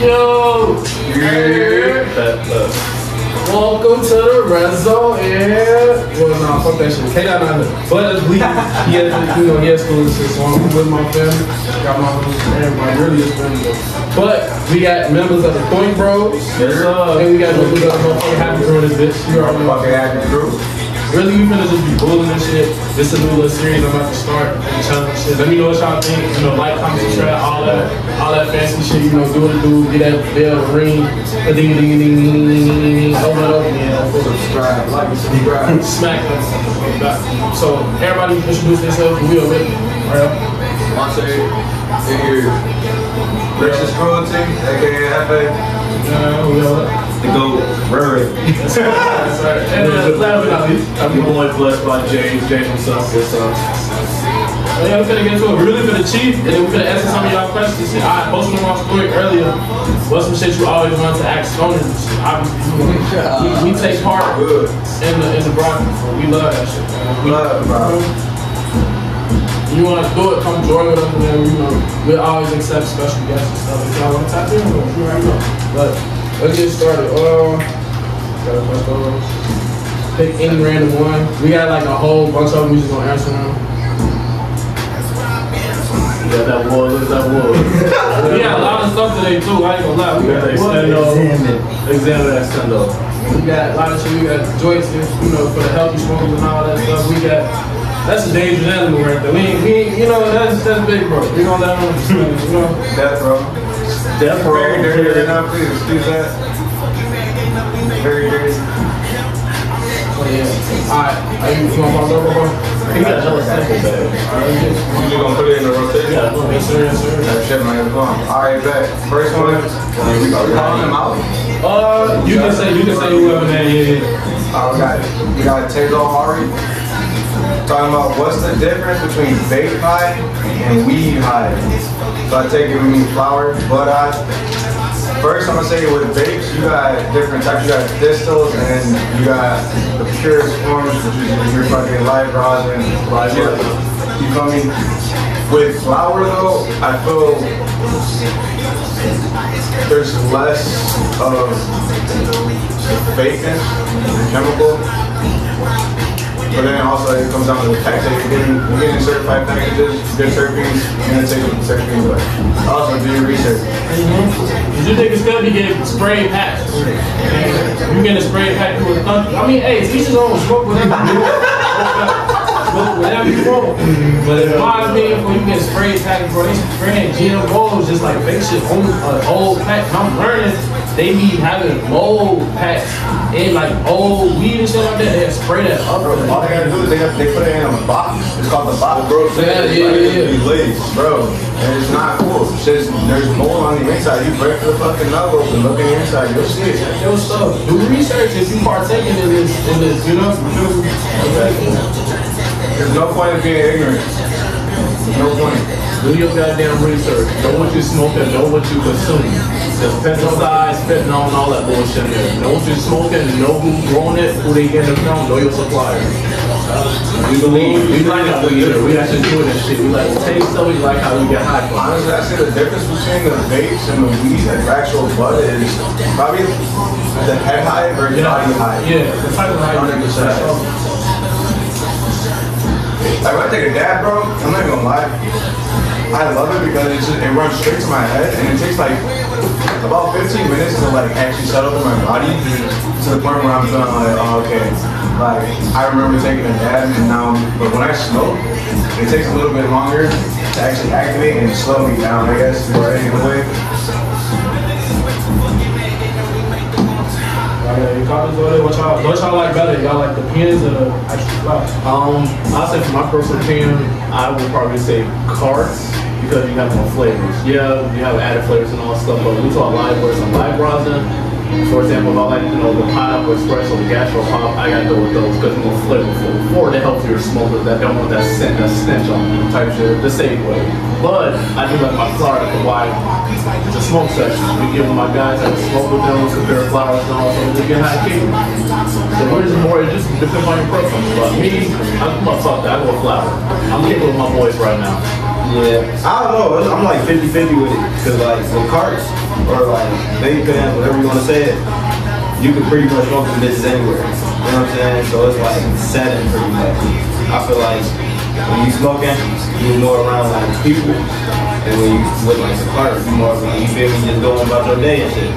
Yo! Yeah. Welcome to the red and well, nah, fuck that shit. Dot not here. But we, he has, you know, he has school and so I'm with my family. Got my homies, everybody, really is family. But we got members of the Point Bros. Yes, sir. And we got members of the motherfucking Happy Crew in this bitch. You already. Fucking happy crew really, we finna just be rolling and shit. This is a new little series I'm about to start and challenge shit. Let me know what y'all think. You know, like, comment, subscribe, all that, all that fancy shit. You know, do what it do, get that bell ring, a ding ding ding ding ding ding ding. Over and over again. Subscribe, like, subscribe, smack us. So everybody introduce themselves. We are with. Right? Monte, Iggy, Richard's Cruelty, aka Hefe. Yeah, we are. The GOAT, Rurry. That's right. And uh, last but not least, I'm your boy blessed by James. James himself. Yes, sir. Oh, yeah, we're finna get to it. We're really finna cheat, and then we're gonna answer some of y'all questions. And I posted on my story earlier. What's some shit you always wanted to ask stoners? Obviously, we, we take part Good. in the in the broadcast. We love that shit. man. We, Love, bro. You want to do it? Come join with us, and then you know we always accept special guests and stuff. If y'all want to tap in with us, you already know. But let's get started. Uh, gotta press those. Pick any random one. We got like a whole bunch of them. We just gonna answer them. Yeah, that look at that was. We got a lot of stuff today too. I ain't gonna lie. We got got extendo. extendo. Examine that extendo. We got a lot of shit. We got joints, you know, for the healthy smokers and all that stuff. We got that's a dangerous animal right there. We we you know, that's that's big, bro. We gonna let them, you know. Death row. Death row. Very dirty right now, please excuse that. Very dirty. So yeah. All right. Are you, you want to pause over, bro? He got another sample bag. All right. You gonna put it in the rotation? Yeah, look. yes, sir. Yes, sir. That shit might have gone. Alright, bet. First one, are we calling them out? Uh, you can say you can say whoever that is. Uh, we got we got Taylor Hari talking about what's the difference between vape high and weed high. So I take it we mean flower, bud high. First, I'm gonna say with vapes, you got different types. You got distils and you got the purest forms, which is your fucking live rosin, live You feel me? With flower though, I feel there's less of fakeness, chemical. But then also it comes down to you're getting, getting certified packages, good terpenes, you're gonna take the terpenes away. Also do your research. You niggas still be getting spray packs. You're getting a spray pack with country. I mean, hey, it's each his own. Smoke whatever you want. Whatever you want. But in my opinion, when you get spray packed, bro, they spraying GMOs just like fake shit old pack. I'm learning they be having mold packs in like old weed and stuff like that. They spray that up. Bro, all they gotta do is they, have, they put it in a box. It's called the box. Bro, Yeah, yeah, yeah, yeah. Laced, bro. And it's not cool. It's just, there's mold on the inside. You break the fucking nub and look in the inside, you'll see it. Yo, stuff. Do research if you partaking in this, in this, you know? There's no point in being ignorant. No point. Do your goddamn research. Know what you smoking. Know what you consuming. There's pesticides, fentanyl, and all that bullshit. Know what you're smoking. Know who's growing it, who they getting it from. Know your supplier. We believe. We like how we get it. We actually do that shit. We like to taste stuff. We like how we get high from. Honestly, I say the difference between the vapes and the weed and the actual bud is probably the head high or body high. Yeah, the type of high you get shot. Like when I take a dab, bro, I'm not gonna lie. I love it because it's just, it runs straight to my head and it takes like about 15 minutes to like actually settle in my body to the point where I'm feeling like, oh, okay. Like I remember taking a dab and now, but when I smoke, it takes a little bit longer to actually activate and slow me down, I guess, or in a way. Okay, comments on it. What y'all, what y'all like better? Y'all like the pins or the actual flowers? Um, I'll say for my personal opinion, I would probably say carts because you have more flavors. Yeah, you have added flavors and all that stuff, but we talk live and live rosin. For example, if I like, you know, the pineapple espresso, the gastro pop, I gotta go with those because more flavorful. For the healthier smokers that don't want that scent, that stench on them type shit, the safe way. But I do like my Florida Hawaii, the smoke section. We give my guys that smoke with them, compare flowers and all, so they get high kick. So we're just more, it just depends on your preference. But me, I'm a fuck that, I go flower. I'm kicking with my boys right now. Yeah, I don't know. I'm like 50-50 with it. Cause like with carts, or like vaping, whatever you want to say it, you can pretty much smoke them bitches anywhere. You know what I'm saying? So it's like setting pretty much. I feel like when you smoking, you more around like people. And when you with like the cart, you more like, you feel me, just going about your day and shit.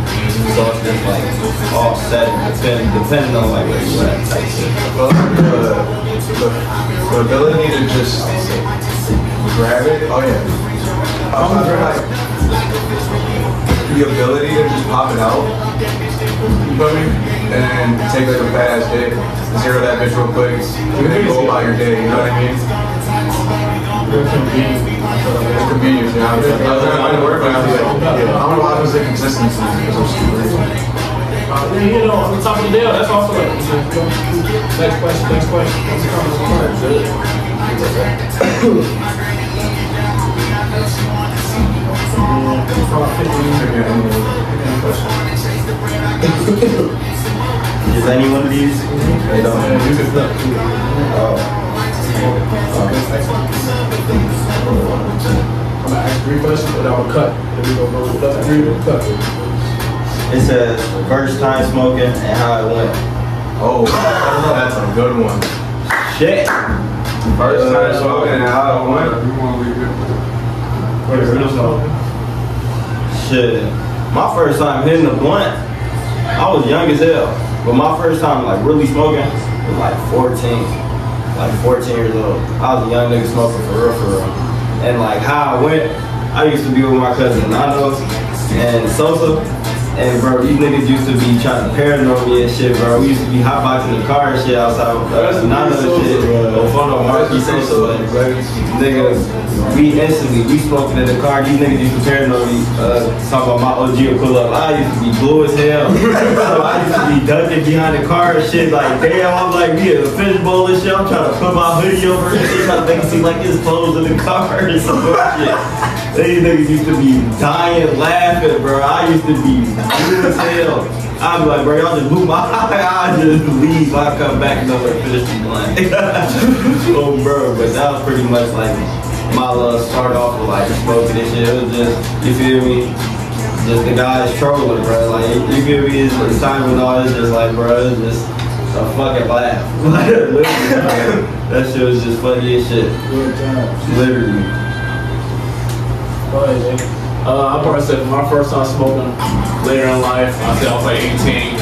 So it's just like all set, depending, depending on like where you at type shit. Well, the, uh, the, the ability to just grab it, oh yeah. I was like, the ability to just pop it out, you feel me? And then take like a fast hit, zero that bitch real quick, and then go about your day, you know what I mean? Very convenient. It's convenient, you know I'm saying? I was trying to work, but I was like, yeah, I don't know how to say consistency because I'm stupid. Uh, you know, on the top of the deal, that's also like, next question, next question. Next comment. Is any one of these? They don't. You can flip. Oh. I'm gonna ask three questions, and I'm gonna cut. Then we gonna go with that three, we'll cut. It says first time smoking and how it went. Oh, that's a good one. Shit. First time smoking and how it went. Shit. My first time hitting the blunt, I was young as hell. But my first time like really smoking was like 14. Like 14 years old. I was a young nigga smoking for real, for real. And like how I went, I used to be with my cousin Nano and Sosa. And bro, these niggas used to be trying to paranoid me and shit, bro. We used to be hotboxing the car and shit outside with uh, Nano and shit. No fun on Marky Sosa, but niggas, we instantly, we smoking in the car. These niggas used to paranoid me, uh, talking about my OG would pull up. I used to be blue as hell. so I used to be ducking behind the car and shit. Like, damn, I'm like, we me a fishbowl and shit. I'm trying to put my hoodie over and shit, trying to make it seem like it's clothes in the car or some shit. These niggas used to be dying laughing, bro. I used to be blue as hell. I'd be like, bro, y'all just move my eye. I just leave. I come back and nowhere finish the blunt. oh, bro, but that was pretty much like my love start off with like smoking and shit. It was just, you feel me? Just the guys trolling, bro. Like, you feel me? It's the time when all it's just like, bro, it's just a fucking laugh. Literally, that shit was just funny as shit. Good job. Literally. Uh, I probably said my first time smoking later in life. I said I was like 18.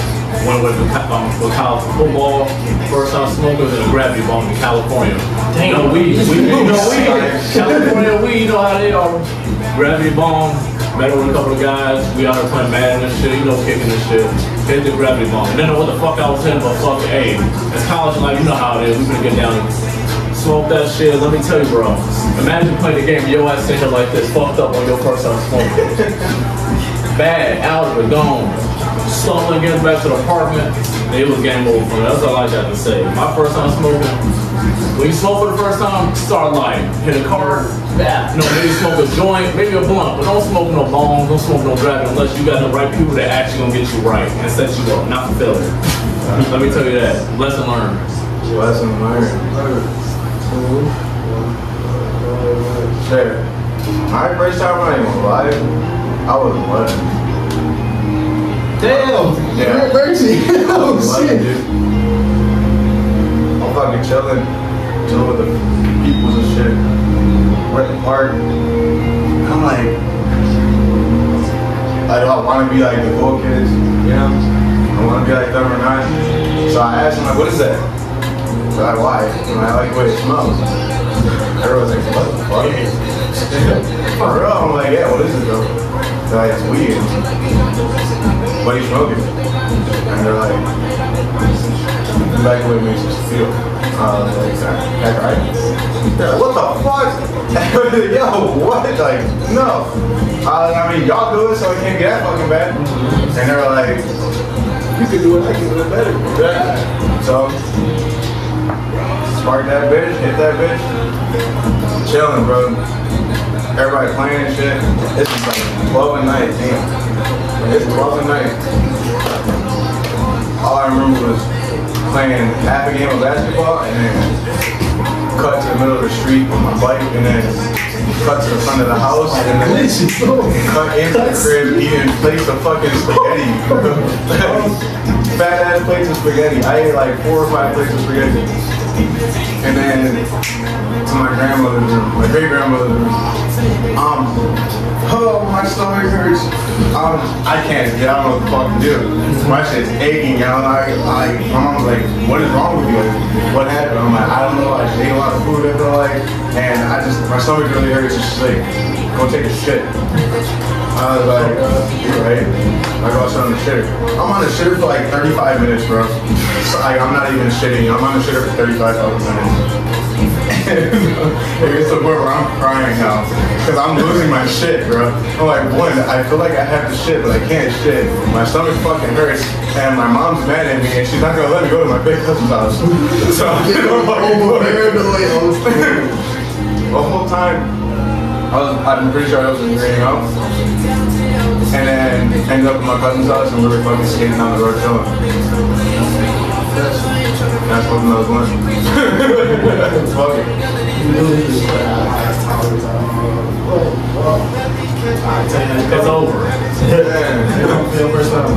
Went with um, with college football. First time smoking was in a gravity bomb in California. You know weed, we, you know weed. California weed, you know how they are. Gravity bomb. Met with a couple of guys. We out there playing Madden and shit. You know, kicking and shit. Hit the gravity bomb. And then what the fuck I was hitting, but fuck, hey, it's college life. You know how it is. We gonna get down. And Smoke that shit. Let me tell you, bro. Imagine playing the game, your ass sitting here like this, fucked up on your first time smoking. Bad, out of it, gone. Slowly getting back to the apartment. It was game over for me. That's all I got to say. My first time smoking. When you smoke for the first time, start light. Hit a card, bad. No, maybe smoke a joint, maybe a blunt, but don't smoke no bongs, don't smoke no dragon unless you got the right people that actually gonna get you right and set you up, not for failure. Let me tell you that. Lesson learned. Lesson learned. Shit. My first time gonna lie, I was 11. Damn! Yeah. Mercy! oh shit! dude. I'm fucking chilling, chilling with the peoples and shit. We're at the park. I'm like, I want to be like the cool kids, you know? I want to be like them or not. So I asked him, like, what is that? I why? And I like the way it smells. Everyone's like, what the fuck? For real? I'm like, yeah, what is it though? They're like, it's weed. What are you smoking? And they're like, back with me makes us feel. Uh, like, that right? Like, what the fuck? Yo, what? Like, no. Uh, I mean, y'all do it so it can't get that fucking bad. And they're like, you can do it, I can do it better. Yeah. So, spark that bitch, hit that bitch. Chilling, bro. Everybody playing shit. This is like 12 at night, damn. It's 12 at night. All I remember was playing half a game of basketball and then cut to the middle of the street on my bike, and then cut to the front of the house, and then cut into the crib eating plates of fucking spaghetti. Fat ass plates of spaghetti. I ate like four or five plates of spaghetti. And then to my grandmother's room, my great grandmother's room. Um, oh, my stomach hurts. Um, I can't get out of the fucking do. My shit's aching, y'all. Like, like, my mom's like, what is wrong with you? Like, What happened? I'm like, I don't know. I just ate a lot of food. I feel like, and I just, my stomach really hurts. And she's like, go take a shit. I was like, uh, you're right. I go sit on the shitter. I'm on the shitter for like 35 minutes, bro. So, like, I'm not even shitting. I'm on the shitter for 35 fucking minutes. it gets to the point where I'm crying now. Because I'm losing my shit, bro. I'm like, one, I feel like I have to shit, but I can't shit. My stomach fucking hurts. And my mom's mad at me, and she's not gonna let me go to my big cousin's house. so I'm fucking The whole time, I was, I'm pretty sure I was agreeing out. And then ended up at my cousin's house and we were fucking skating down the road chilling. That's what I was one. Fuck it. It's over. Man, First time,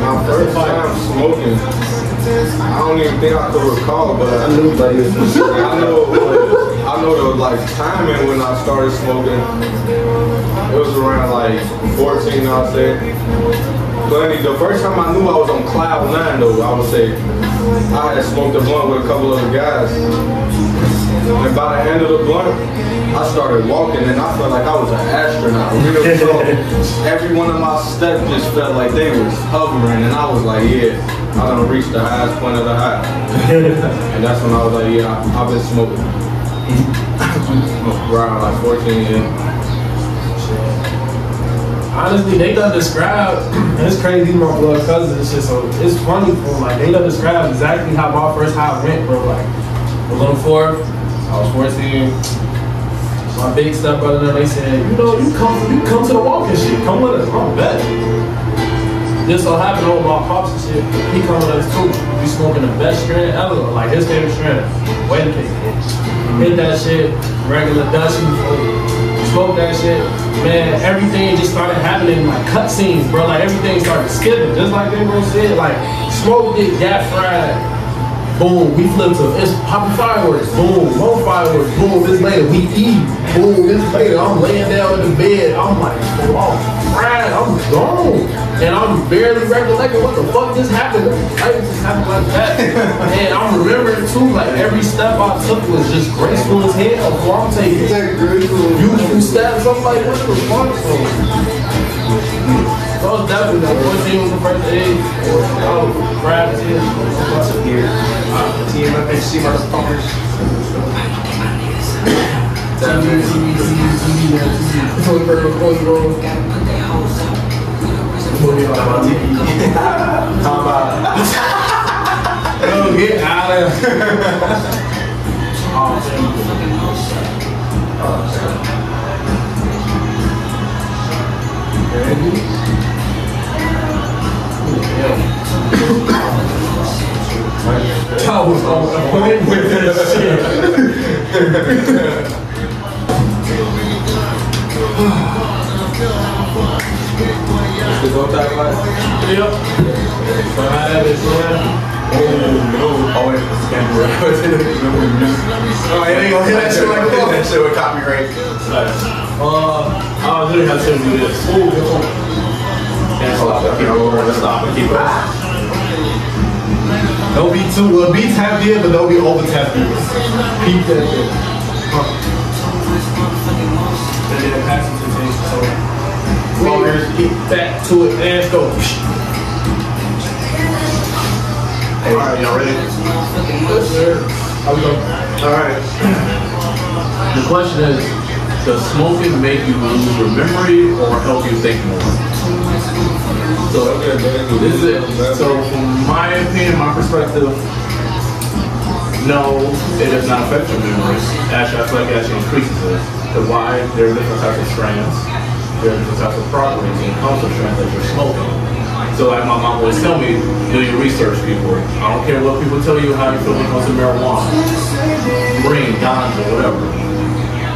my first time smoking, I don't even think I could recall, but I knew like I know I know the like timing when I started smoking. It was around like 14, I'd say. But the first time I knew I was on cloud nine though, I would say I had smoked a blunt with a couple other guys. And by the end of the blunt, I started walking and I felt like I was an astronaut. Real slow. Every one of my steps just felt like they was hovering and I was like, yeah, I'm gonna reach the highest point of the high. and that's when I was like, yeah, I've been smoking. Around like 14 years. Honestly, they done describe, and it's crazy, my blood cousins and shit, so it's funny for them. Like, they done describe exactly how my first high went, bro. Like, was on fourth, I was 14. My big stepbrother, and they said, you know, you come, you come to the walking shit, come with us, I'm bet. Just so happened over my pops and shit, he come with us too. We smoking the best strain ever, like his favorite strand, wedding cake. Hit that shit, regular Dutchie, smoke that shit, man, everything just started happening like cutscenes, bro. Like everything started skipping, just like they bro said. Like smoke it, got fried. Boom, we flip to it's popping fireworks. Boom, more fireworks. Boom, this later we eat. Boom, this later I'm laying down in the bed. I'm like, oh, fried. I'm gone, and I'm barely recollecting what the fuck just happened. Like it just happened like that, and I'm remembering too. Like every step I took was just graceful as hell. Before I'm taking beautiful steps. I'm like, what the fuck? Was definitely the first age? Oh, Brad is here. Team FHC motherfuckers. Oh, get out of here. I was on point with this shit. The go type life? Yep. So I had this man. Oh no. Oh wait, this can't be right. Oh, you ain't gonna hit that shit like that. that shit with copyright. Uh, I literally have to do this. Keep keep. Don't be too, well, be tapped in, but don't be over tapped in. Keep that then pass it to it, and go. Hey, y'all ready? How we go? Alright. The question is, does smoking make you lose your memory or help you think more? So, this is it. So, from my opinion, my perspective, no, it does not affect your memory. Actually, I feel like it actually increases it. Because why? There are different types of strands. There are different types of properties and with strands that you're smoking. So like my mom always tell me, do your research people. I don't care what people tell you how you feel when it comes to marijuana. green, ganja, whatever.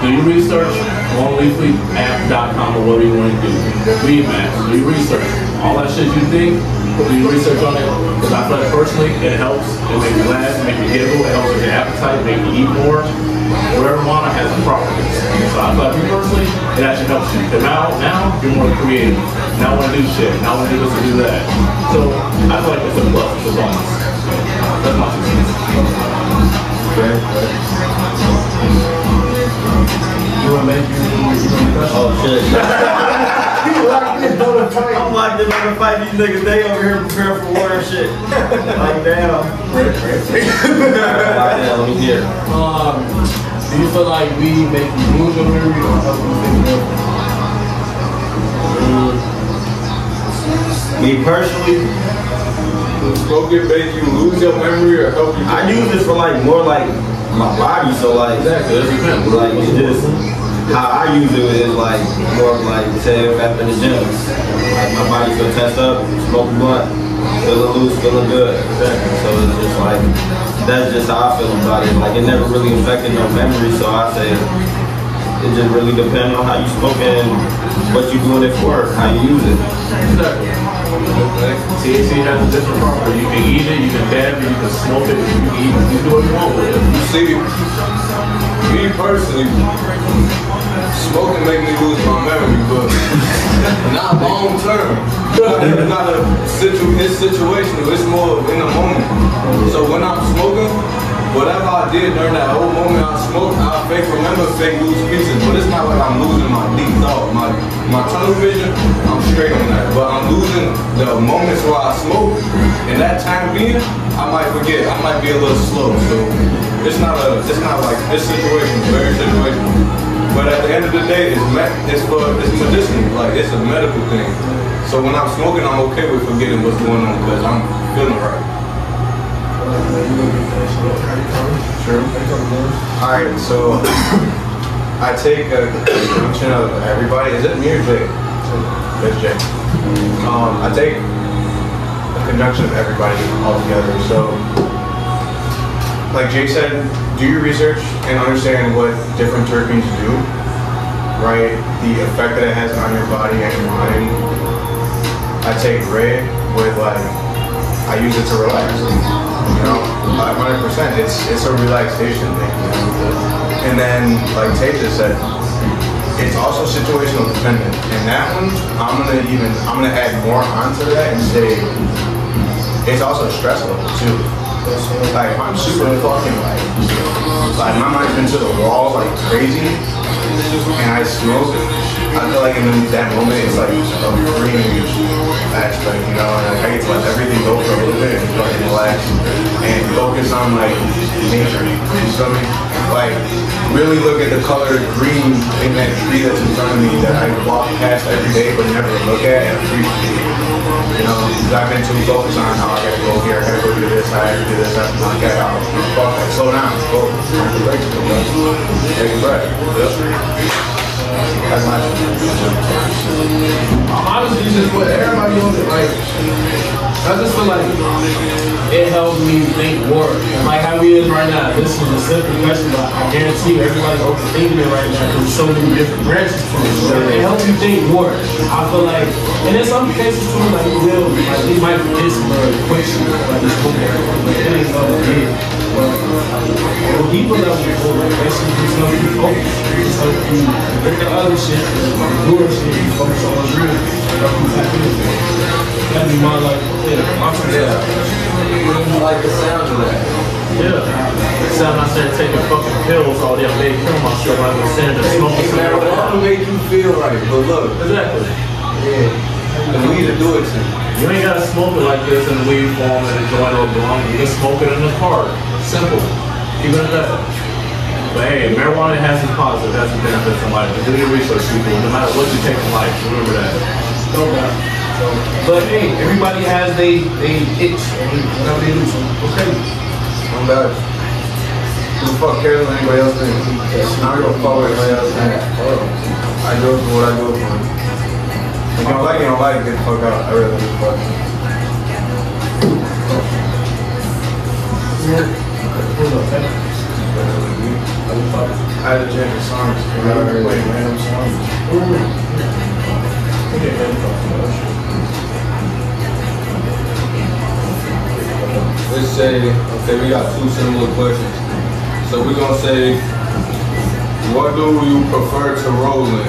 Do your research, on leaflyapp.com or whatever you want to do. Weed maps, do your research. All that shit you think, do your research on it. Because I feel like personally, it helps. It makes you laugh, it makes you giggle, it helps with your appetite, make you eat more. Marijuana has the properties. So I feel like me personally, it actually helps you. Because now, now you're more creative. Now I want to do shit. Now I want to do this and do that. So I feel like it's a plus. It's a bonus. That's my two cents. You want to make you Oh shit. fight. I'm locked in fight. These niggas, they over here preparing for war and shit. Like damn. Locked in, let me hear. Um, do you feel like we make you lose your memory or help you think? Me personally, Smoking make you lose your memory or help you? I use this for like more like my body. So like, Exactly. Like it's just how I use it is like more of like say if I'm in the gym, like my body feel tensed up, smoke a blunt, feeling loose, feeling good. So it's just like that's just how I feel about it. Like it never really affected no memory, so I say it just really depends on how you smoke and what you doing it for, how you use it. Exactly. THC has a different property. You can eat it, you can dab it, you can smoke it, you can eat it, you can do what you want with it. You see, me personally, smoking make me lose my memory, but not long term. It's not a situ, it's situational. It's more in the moment. So when I'm smoking, whatever I did during that whole moment I smoked, I fake remember, fake lose pieces. But it's not like I'm losing my deep thought, my my tunnel vision. I'm straight on that, but I'm losing the moments where I smoke. And that time being, I might forget. I might be a little slow. So it's not a, it's not like this situation, very situational. But at the end of the day, it's me- it's for it's medicinal, like it's a medical thing. So when I'm smoking, I'm okay with forgetting what's going on because I'm feeling right. True. Alright, so I take a conjunction of everybody. Is it me or Jay? It's Jay. Um, I take a conjunction of everybody all together. So, like Jay said, do your research and understand what different terpenes do, right? The effect that it has on your body and your mind. I take red with like, I use it to relax. You know, 100%. It's it's a relaxation thing. And then, like Tate said, it's also situational dependent. And that one, I'm gonna even I'm gonna add more onto that and say it's also stress level too. Like I'm super fucking like like my mind's been to the wall like crazy and I smoke. I feel like in that moment it's like a freeing aspect, you know, and like I get to let everything go for a little bit and fucking relax and focus on like nature. You feel me? Like really look at the color green in that tree that's in front of me that I walk past every day but never look at and appreciate. You know, because I've been too focused on how I gotta go here, I gotta go do this, I gotta do this, I knock that out. Fuck that, slow down, go. Take a breath. My honestly just what everybody on it like I just feel like it helps me think more. Like how we is right now. This is a simple question, but I guarantee you everybody's overthinking it right now because so many different branches to it. It helps you think more. I feel like, and in some cases too, like you will, like we might forget some questions, like this book, like it ain't gonna be. On a deeper level, like basically just help you focus. Just help you bring the other shit, the newer shit, you focus on what's real. Help you tap into it. That'd be my like, yeah, I'm Yeah. I like the sound of that. Yeah. Sound I said taking fucking pills all day. I made kill myself. I was saying just smoking some Marijuana make you feel right, but look, Exactly. yeah, the weed will do it to you. You ain't gotta smoke it like this in the weed form and a joint or a blunt. You can smoke it in the car. Simple. Keep it at that. But hey, marijuana has its positive, has its benefits in life. Do your research, people. No matter what you take in life, remember that. No doubt. So, but hey, everybody has they they itch and whatever they do. So okay. I'm bad. Who the fuck cares what anybody else thinks? I don't give a fuck what anybody else thinks. I do it for what I do it for. If you don't like it, you don't like it, get the fuck out. I really don't give a fuck. Yeah. Hold up, okay. I had change the songs. I already played random songs. Let's say, okay, we got two similar questions. So we're gonna say, what do you prefer to roll in?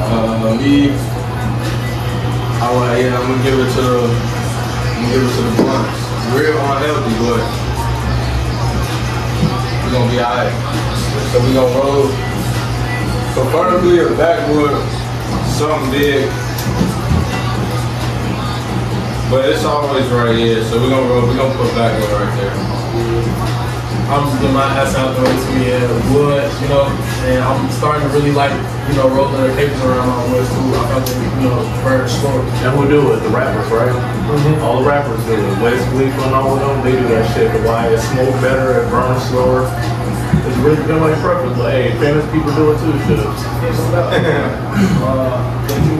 Uh, me, all right, yeah, I'm gonna give it to I'm gonna give it to the blunts. Real unhealthy, but we're gonna be alright. So we gonna roll, preferably a backwood, something big. But it's always right here, so we're gonna roll, we're gonna put backwood right there. I'm just getting my ass out there to me and wood, you know, and I'm starting to really like, you know, rolling the papers around my woods too. I found it, you know, burn slow. And who do it? The rappers, right? Mm-hmm. All the rappers do it. Wiz Khalifa and all of them, they do that shit. The why it smoke better, it burns slower. It's really been my preference. But hey, famous people do it too. Shit.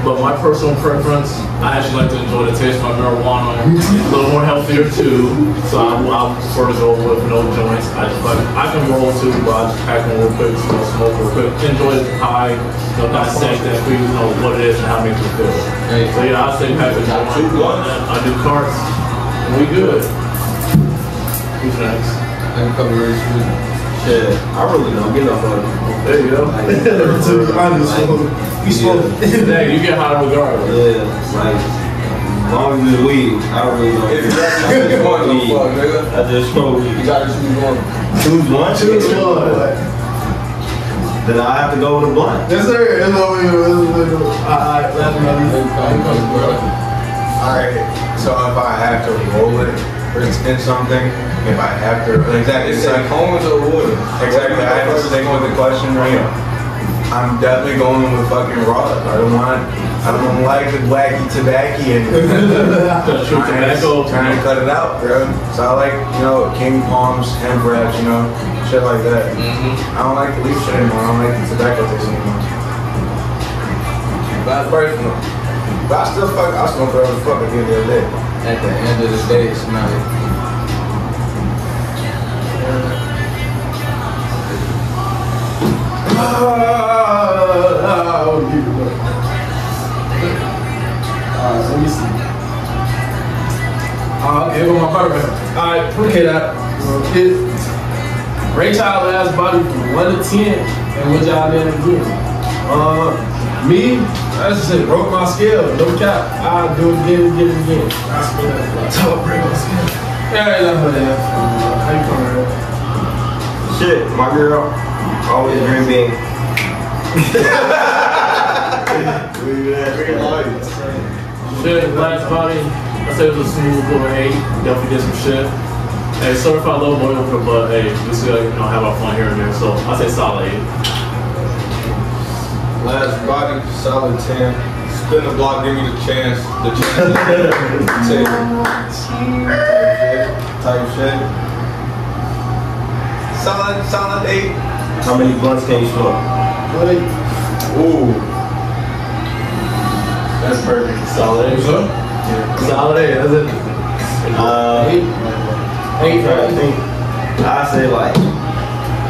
But my personal preference, I actually like to enjoy the taste of my marijuana. It's a little more healthier too. So I, I prefer to go with no joints. I just like I can roll too, but I just pack one real quick, you know, smoke real quick, enjoy the high, you know, dissect and figure you know what it is and how it makes you feel. So yeah, I say pack a joint. I do carts, and we good. Who's next? And cover very sweet. Shit, I really don't get no fuck. There you go. to be honest, we smoke. Hey, you get high regardless. Yeah, like, long as it's weed, I don't really don't If you care. got choose one, no fuck, nigga. I just smoke weed. You gotta choose one. Choose one? Choose one. Then I have to go with a blunt. Yes, sir. It's over here. It's over here. Alright, that's another. Alright, so if I have to roll it or it's in something, if I have to, exactly, It's it's like like, cones or water. exactly, I have to stick with the question right here. I'm definitely going with fucking raw. I don't want, I don't like the wacky tobacco and True tobacco. trying to cut it out, bro. So I like, you know, king palms, hemp wraps, you know, shit like that. I don't like the leaf shit anymore. I don't like the tobacco taste anymore. That's personal. But I still fuck, I still throw the fuck at the end of the day. At the end of the day, it's not. Ah, Uh, give with my bourbon. Alright, okay, that. It, rate y'all last body from 1 to 10, and what y'all did again. Uh, me, I just said, broke my scale, no cap. I'll do it again, again, again. I spend that. Top break my scale. Yeah, that's what it is. Uh, How you coming, bro? Shit, my girl, always dream being. Shit, last body, I say it was a smooth little eight. Definitely did some shit. Hey, certified low boy over, but hey, we still you know have our fun here and there. So I say solid eight. Last body, solid 10. Spin the block, give me the chance. The chance to take it. Type shit. Solid, solid eight. How many blunts can you smoke? Ooh. That's perfect. Solid eight. Solid eight. That's it. Uh, Eight. Eight. I think I say like,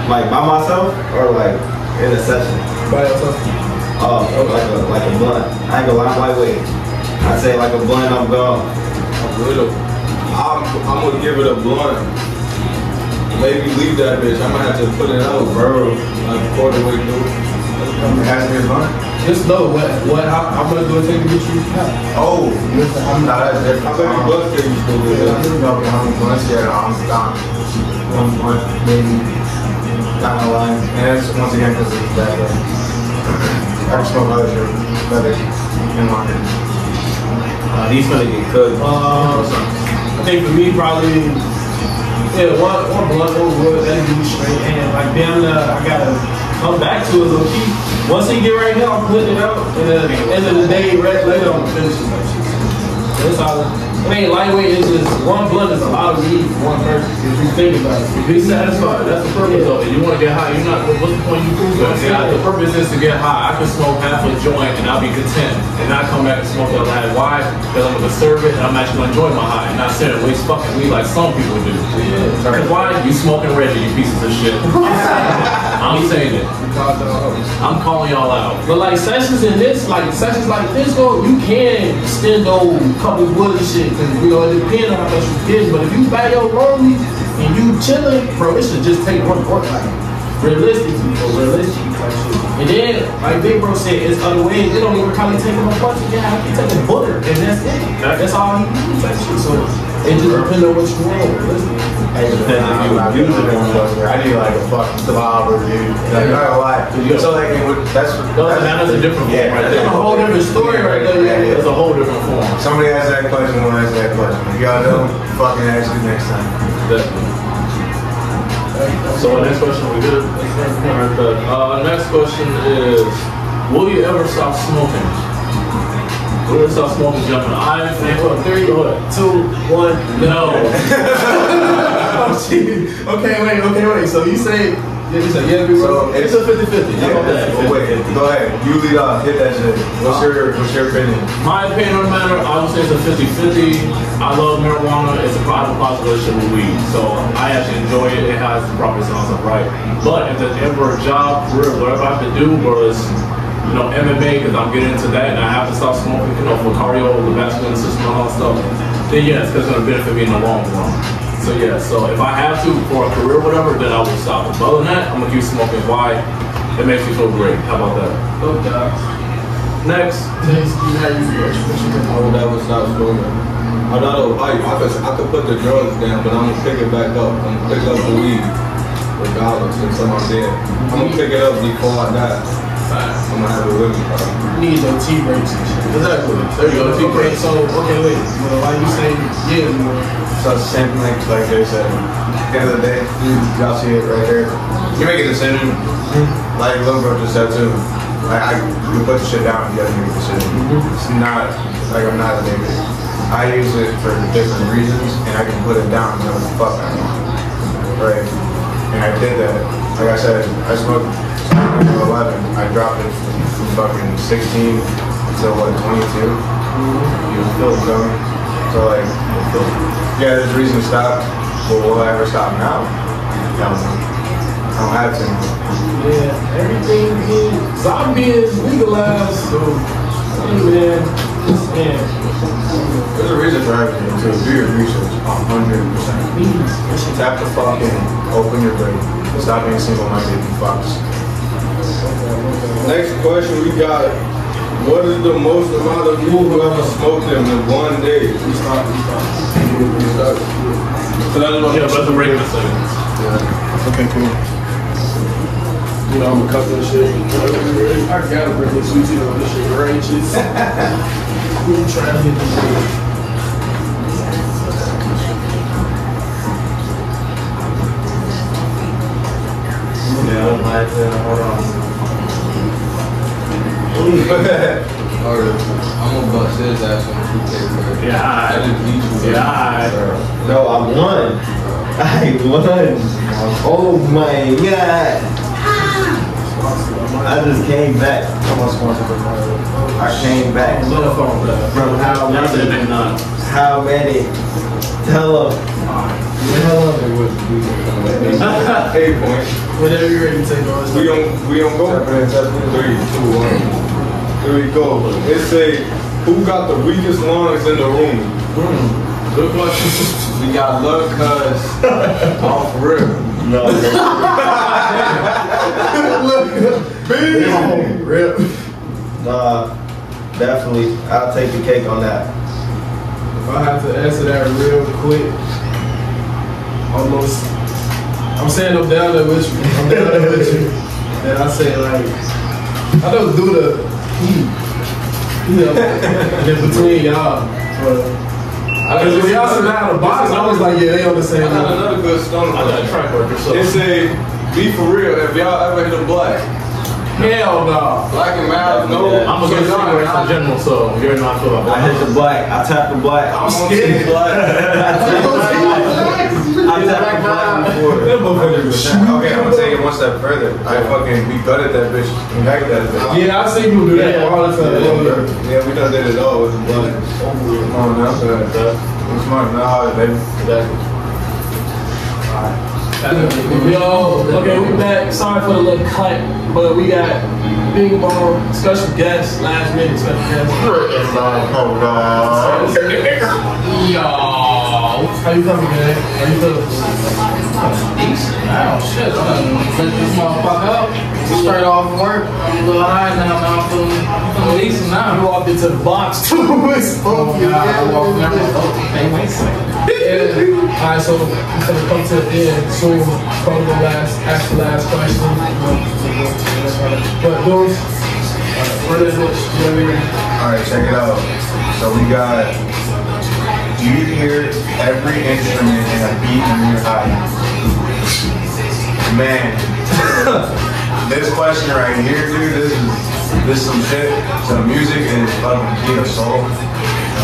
like by myself or like in a session. By yourself. Oh, like a like a blunt. I ain't gonna lie, I'm lightweight. I say like a blunt, I'm gone. I'm little. I'm, I'm gonna give it a blunt. Maybe leave that bitch. I'm gonna have to put it out, bro. Like quarter way through. Has me a blunt. Just know what, what, how, how much do it take to get you out? Oh, I'm not as different. How many bucks can you still do that? No, how many blunts? Yeah, I'm down. One blunt, maybe. Down the line. And it's once again because it's that way. I just smoke other shit. Better. In market. Uh, he's gonna get cooked. Um, I think for me, probably, yeah, one, one blunt over wood, that'll give me straight. And like, damn, uh, I gotta come back to it low key. Once he get right here, I'm putting it out. And then at the end of the day, right later, I'm finishing that shit. So it's all, I mean, lightweight is just one blunt is a lot of weed for one person. If you think about it. Be satisfied. That's the purpose of it. You want to get high. You're not. What's the point you prove it? Yeah, the purpose is to get high. I can smoke half a joint and I'll be content, and not come back and smoke the other half. Why? Because I'm gonna conserve it and I'm actually gonna enjoy my high, and not sit and waste fucking weed like some people do. Because why? You smoking Reggie, you pieces of shit. I'm saying it. I'm calling y'all out. But like sessions in this, like sessions like this, though, you can extend those couple wood and shit. Cause you know it depends on how much you get. But if you buy your rollie and you chilling, bro, it should just take one work like realistically or realistic type shit. And then, like Big Bro said, it's other ways. It don't even probably take him a bunch yeah, he take a butter and that's it. That's all he needs type. So it just depends on what you want. realistically. Hey, depends if you would use it or not. I need like a fucking slobber, dude. Like, not gonna lie. So like, it would, that's Those- That's a different form right That's there. a whole different story right there. Yeah, yeah. It's a whole different form. Somebody asked that question, we'll ask that question. If y'all don't, fucking ask it next time. Definitely. So next question, we good? Alright. Uh, next question is, will you ever stop smoking? Will you ever stop smoking jumping? I am Three, Go ahead. two, one. No. oh shit. Okay, wait, okay, wait. So you say, yeah, you say, yeah, we So It's a 50-50. How about? Oh, wait, go ahead. You lead off. Hit that shit. What's your What's your opinion? My opinion on the matter, I would say it's a 50-50. I love marijuana. It's a private population with weed. So I actually enjoy it. It has the proper sounds of right. But if there's ever a job, career, whatever I have to do, it's, you know, MMA, because I'm getting into that and I have to stop smoking, you know, for cardio, the vascular system, and all that stuff, then yes, because it's going to benefit me in the long run. So yeah, so if I have to for a career or whatever, then I will stop it. But other than that, I'm going to keep smoking. Why? It makes me feel great. How about that? Oh, God. Next. Jason, you have your question. I would never stop smoking. I'm not a pipe. I could, I could put the drugs down, but I'm gonna pick it back up. I'm gonna pick up the weed, regardless until I'm dead. I'm gonna pick it up before I die. I'm gonna have a with me. bro. You need your T breaks and shit. Exactly. There you go. Okay, so, okay, wait. Well, why you say, yeah, you know, So it's the same thing, like they said. At the end of the day, y'all see it right there. You make a decision. Like Lil Bro just said too. Like I, you put the shit down, you gotta make a decision. Mm-hmm. It's not like I'm not a nigga. I use it for different reasons, and I can put it down what the fuck I want. Right? And I did that. Like I said, I smoked until 11. I dropped it from fucking 16 until what 22. You feel dumb. So like, yeah, there's a reason to stop. But will I ever stop now? No. I don't have to. yeah, everything being zombie is legalized, so, hey, man, just, yeah, There's a reason for everything too. Do your research a hundred percent. please. Tap the fucking open your brain. Stop being single-minded, you fucks. Next question we got. What is the most amount of weed you ever smoked in in one day? We start, we start. So that's what Yeah, but the break in a second. Okay, cool. You know, I'm gonna cut this shit. I gotta bring this sweet tea on this shit righteous. We trying to get this shit. Yeah, I'm like, uh, hold on. Alright, I'm gonna bust his ass on 2K, bro. Yeah, I just beat you. Yeah. No, I won. I won. Oh my god. I just came back. Come on, sponsor. I came back Little phone, bro. from how Y'all said many, how many, tell them, tell them. eight points. Whenever you're ready to take on. We don't we don't go. Three, two, one. Here we go. It say, who got the weakest lungs in the room? Hmm. Good question. We got luck, cuz. Off real. No, Rip. nah, definitely, I'll take the cake on that. If I have to answer that real quick, almost, I'm saying I'm down there with you. I'm down there with you. And I say like, I don't do the he, you know, and between y'all. But because when y'all sit down the box, I was like, yeah, they on the I same got level. another good stomach. I got a track record, so. It say, be for real, if y'all ever hit a black, Hell no. Black and mild, no. I'm against cigarettes in general, so you're not feel I hit the black. I tap the black. I'm scared. black. I tap the black. I tap the black before. Okay, I'm gonna take it one step further. I fucking, we gutted that bitch and back that bitch. Yeah, I see people do that all the time. Yeah, we done did it all with the blood. Come on now. It's smart, not hard, baby. Yo, okay, we back. Sorry for the little cut, but we got Bing Bong, special guest, last minute special guest. Yo. How you coming, man? How you feeling? Oh shit, I'm gonna let this motherfucker up. Straight off work. I'm a little high now, now I'm feeling, I'm feeling decent You now. walked into the box too. it's Oh god, I walked in there. Oh, hey, wait a second. Yeah. Alright, so I'm gonna come to the end soon. Come to the last, ask the last question. But those, what is it? You know what I mean? Alright, check it out. So we got, you hear every instrument in a beat in your eye? Man, this question right here, dude, this is, this is some shit. So music is fucking key to soul.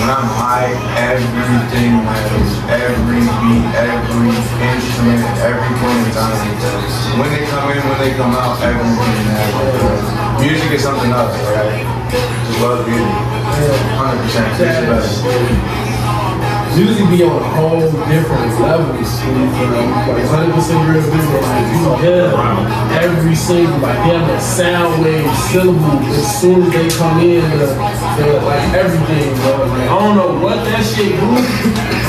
When I'm high, everything matters. Every beat, every instrument, every point in time. When they come in, when they come out, everything matters. Music is something else, right? Just love music. 100%. It's the best. Music be on a whole different levels. You know, like 100% real video. Like you hear every single, like damn the sound wave, syllable. As soon as they come in, the, the, like everything, bro. Like, I don't know what that shit do.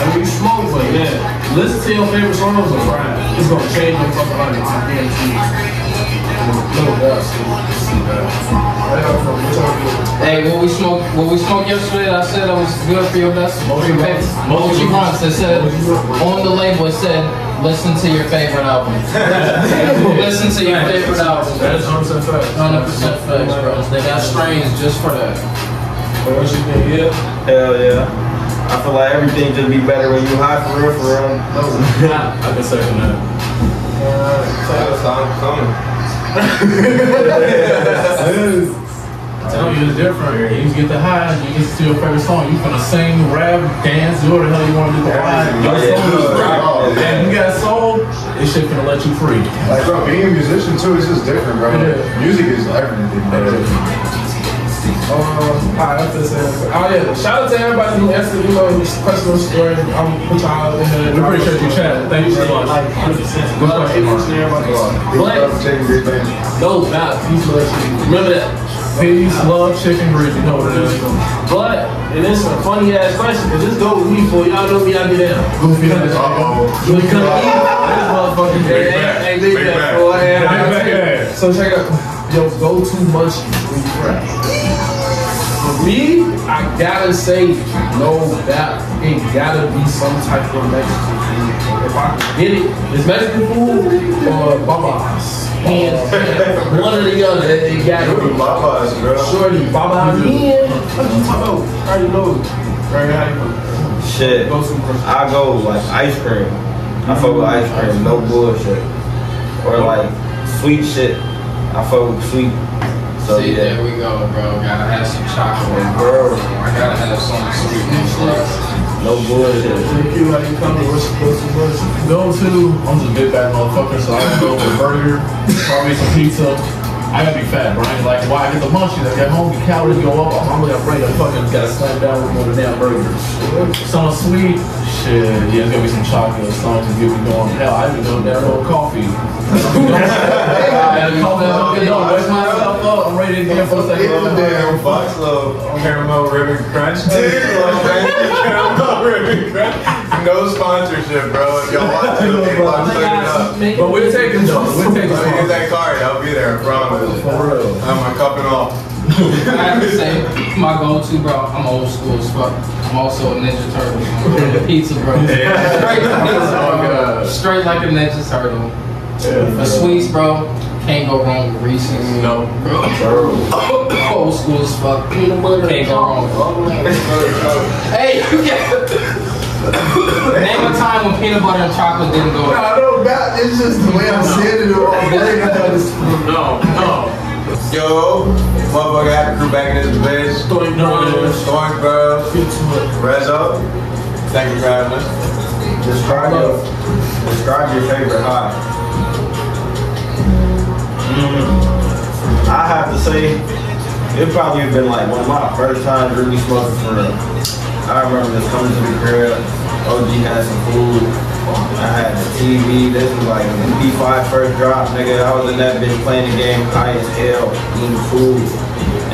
Like you smoke, but yeah, listen to your favorite songs and rap. It's gonna change your fucking life. I guarantee. No doubt. Hey, what we smoked, what we smoked yesterday, I said that was good for your best. Mochi Runtz. It said on the label, it said, listen to your favorite album. listen to your favorite album. That's 100% fact. 100% facts, bro. They got strains just for that. What you think? Yeah. Hell yeah. I feel like everything just be better when you high for real, for real. I can second that. That's how I'm coming. Tell you it's different. You get the high, you get to your favorite song. You finna sing, rap, dance, do whatever the hell you wanna do. The high, yeah. yeah. And you got soul, this shit gonna let you free. Like, bro, being a musician too is just different, bro. Music is everything, bro. Um, alright, that's same. Oh yeah, shout out to everybody who answered, you know, this question on story. I'm put y'all in there. We appreciate you, Chad. Thank you so much. Like, 100%. Good But question. But, love, taking big no doubt, peace, love. Remember that. Peace, love, chicken grease. You know what it is. But, and it's a funny ass question, because this go with me for y'all know me, I get down. Goofy. Uh-oh. It come to eat, this hey, hey, hey, big back, boy. Big back. So check out. Yo, go too much when you rap. For me, I gotta say, no doubt, it gotta be some type of Mexican food. If I can get it, it's Mexican food or Baba's. Hands. One or the other, it, it gotta Dude, be. Papa's, bro. Shorty, Baba's. Yeah. What you talking about? I already know. Right, how you know? Shit. Go. I go like ice cream. I fuck with ice cream, no bullshit. Or like sweet shit. I fuck with sweet. So See, there we go, bro. Gotta have some chocolate. Bro, I gotta have some sweet shit. no bullshit. Thank you, how you coming? What's what's what's Go to, I'm just a big bad motherfucker, so I can go with a burger, probably some pizza. I gotta be fat, Brian. Like, why I get the munchies? I get home, the calories go up. I'm hungry, I'm ready to fucking gotta slam down with one of the damn burgers. Some sweet, shit, yeah, it's gonna be some chocolate or something to get me going. Hell, I even go down a little coffee. Yeah, coffee, I'm gonna wake myself up. I'm ready to get for a second. It's a damn Fox Love caramel ribbon crunch, dude. caramel ribbon crunch. No sponsorship, bro. If y'all want to, inbox look it up. But we're taking though. We're taking Let me get that card. I'll be there. I promise. For real. I'm a cup and all. I have to say, my go-to, bro. I'm old school as fuck. I'm also a Ninja Turtle. Pizza, bro. Straight pizza, Oh, bro. God. Straight like a Ninja Turtle. The sweets, bro. Can't go wrong with Reese's. No. Old school as fuck. Can't go wrong. hey, you get. Name a time when peanut butter and chocolate didn't go. I know that. It's just the way I'm saying it. all. No, no. Yo, motherfucker had the crew back in his bitch. Stoic Bros. Stoic Bros. Get to it. Rezzo. Thank you for having us. Describe your, describe your favorite high. Mm, I have to say, it probably have been like one of my first times really smoking for real. I remember just coming to the crib, OG had some food, I had the TV, this was like when the P5 first dropped, nigga, I was in that bitch playing the game high as hell, eating food,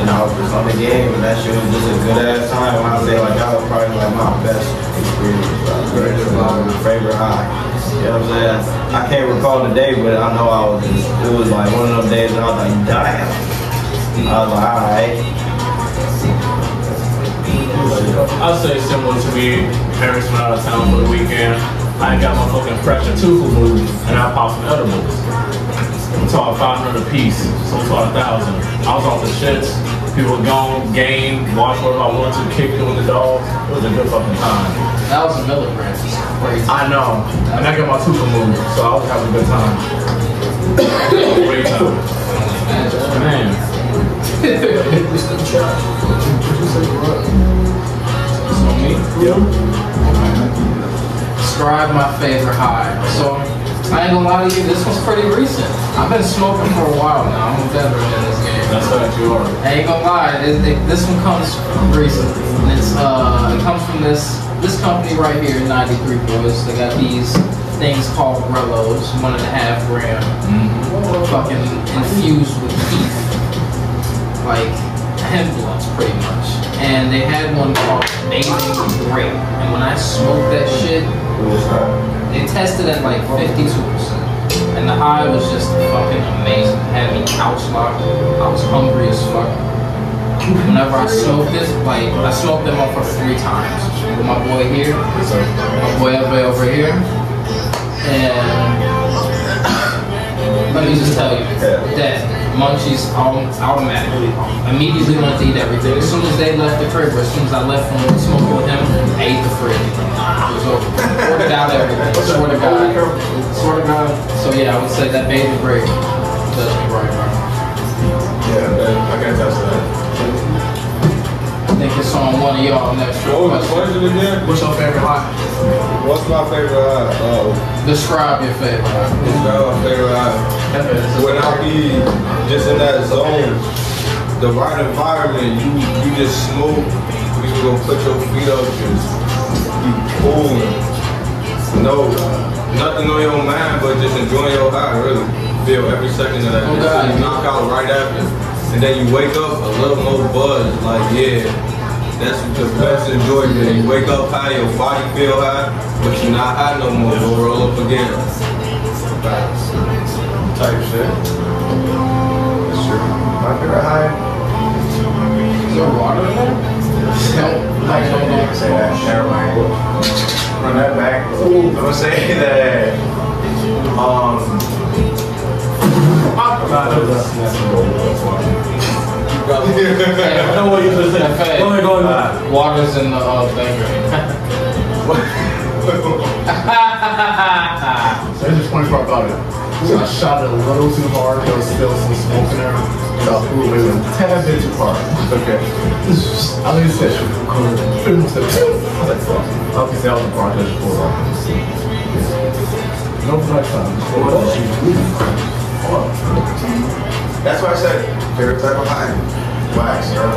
and I was just on the game, and that shit was just a good ass time, when I say like, that was probably like my best experience, like, my favorite high. You know what I'm saying? I can't recall the day, but I know I was just, it was like one of those days and I was like, damn. I was like, alright. I'd say similar to me. Parents went out of town for the weekend. I got my fucking fraction tooth removed, and I popped some edibles. I'm talking 500 a piece, so I'm talking 1,000. I was off the shits. People were gone, game, watch whatever I wanted to, kick with the dogs. It was a good fucking time. Thousand milligrams is crazy. I know. And I got my tooth removed, so I was having a good time. Great time. Man. So me? Describe my favorite high. So I ain't gonna lie to you, this one's pretty recent. I've been smoking for a while now. I'm a veteran in this game. That's what you are. I ain't gonna lie, it, it, this one comes recently. And it's uh, it comes from this this company right here, 93 Boys. They got these things called Rellos, one and a half gram, fucking infused with heat, like hemp blunts, pretty much. And they had one called Bathing Grape. And when I smoked that shit, they tested at like 52%. And the high was just fucking amazing. Had me couch locked. I was hungry as fuck. Whenever I smoked this, like I smoked them up for three times. With my boy here, my boy over here. And let me just tell you that munchies autom- automatically immediately wanted to eat everything. As soon as they left the crib, or as soon as I left from smoking with them, I ate the fridge. It was over. Ordered out everything. Swear to God. Swear to God. So yeah, I would say that baby break does me right, bro. Yeah, I to that. I on one of y'all next What was the question. again? What's your favorite high? What's my favorite high? Describe your favorite. it's not my favorite high. When I be just in that zone, the right environment, you you just smoke, you just gonna put your feet up, just be cool. No, nothing on your mind, but just enjoying your high, really. Feel every second of that. Oh, God. You knock out right after. And then you wake up a little more buzz, like, yeah, that's the best enjoyment. You wake up high, your body feel high, but you're not high no more. Go roll up again. Type shit. That's true. My favorite high. Is there water in there? Don't, like, don't, don't. say that. Never mind. Run that back. I'm gonna say that. Um. I know what you just said. Cafe. Go ahead, go ahead. Water's in the uh, thing. So here's the funny part about it. So I shot it a little too hard. There was still some smoke in there. So I threw it a tad bit too far. It's okay. I think it's fish. I was like, fuck. Okay, so that was the part that just pulled off. No next time. That's why I said favorite type of high. Wax, bro.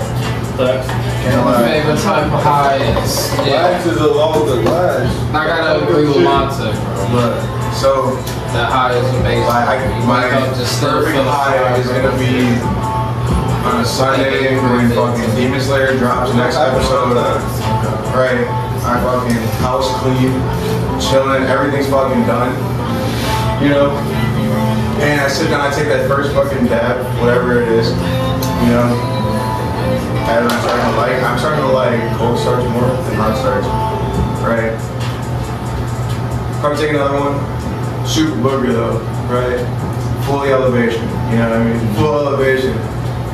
Can't My lie. favorite type of high is, yeah. Wax is along the lines. I gotta agree with Monte, bro. But so That high is amazing. my I, You my wake up just still perfect feeling high fried, is gonna be on a Sunday when fucking Demon Slayer drops next episode. Uh, right. I fucking house clean, chilling, everything's fucking done. You know? And I sit down, I take that first fucking dab, whatever it is, you know? And I'm starting to like, I'm starting to like cold starch more than hot starch. Right? Probably take another one. Super booger though, right? Fully elevation, you know what I mean? Full elevation.